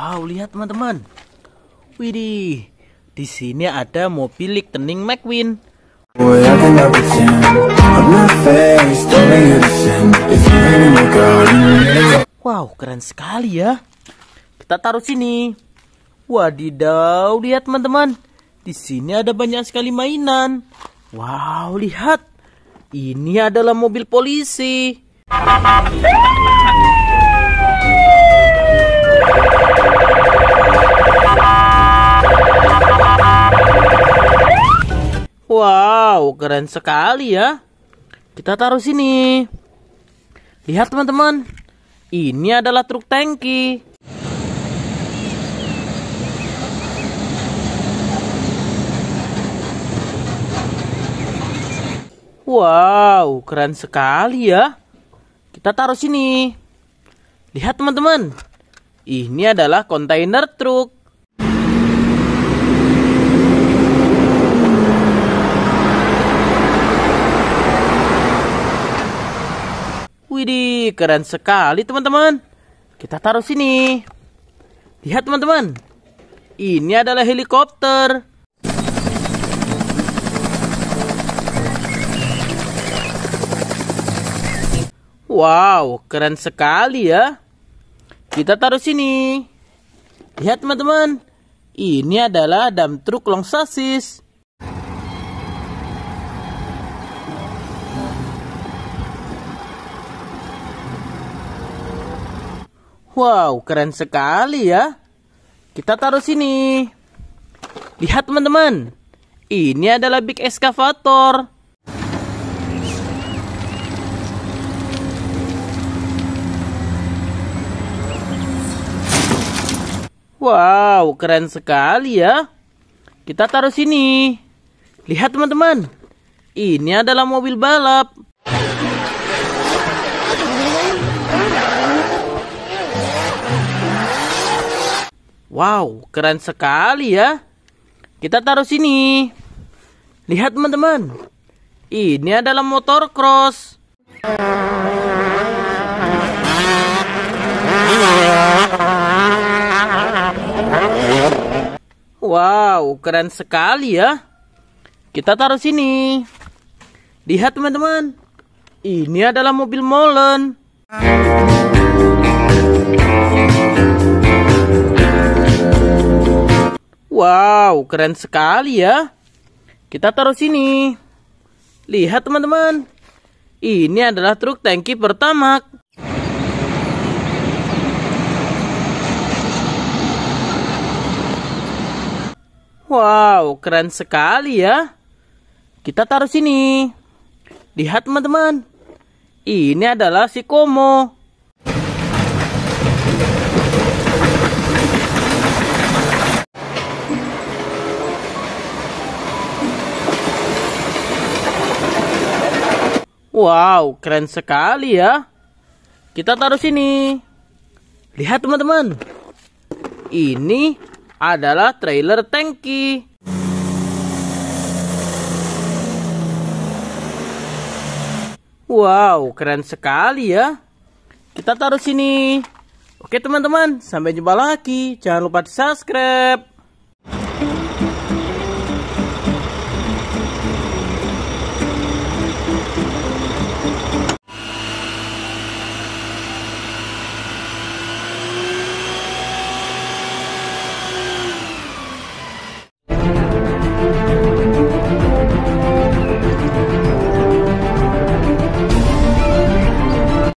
Wow, lihat teman-teman. Widih, di sini ada mobil Lightning McQueen. Wow, keren sekali ya. Kita taruh sini. Wadidaw, lihat teman-teman. Di sini ada banyak sekali mainan. Wow, lihat. Ini adalah mobil polisi. Wow, keren sekali ya. Kita taruh sini. Lihat teman-teman. Ini adalah truk tangki. Wow, keren sekali ya. Kita taruh sini. Lihat teman-teman. Ini adalah kontainer truk. Widih, keren sekali teman-teman. Kita taruh sini. Lihat teman-teman. Ini adalah helikopter. Wow, keren sekali ya. Kita taruh sini. Lihat teman-teman. Ini adalah dam truk long sasis. Wow, keren sekali ya. Kita taruh sini. Lihat teman-teman. Ini adalah big excavator. Wow, keren sekali ya. Kita taruh sini. Lihat teman-teman. Ini adalah mobil balap. Wow, keren sekali ya. Kita taruh sini. Lihat teman-teman. Ini adalah motor cross. Wow, keren sekali ya. Kita taruh sini. Lihat teman-teman. Ini adalah mobil molen. Wow, keren sekali ya. Kita taruh sini. Lihat teman-teman. Ini adalah truk tangki pertama. Wow, keren sekali ya. Kita taruh sini. Lihat teman-teman. Ini adalah si Komo. Wow, keren sekali ya. Kita taruh sini. Lihat teman-teman. Ini adalah trailer tangki. Wow, keren sekali ya. Kita taruh sini. Oke teman-teman, sampai jumpa lagi. Jangan lupa di subscribe.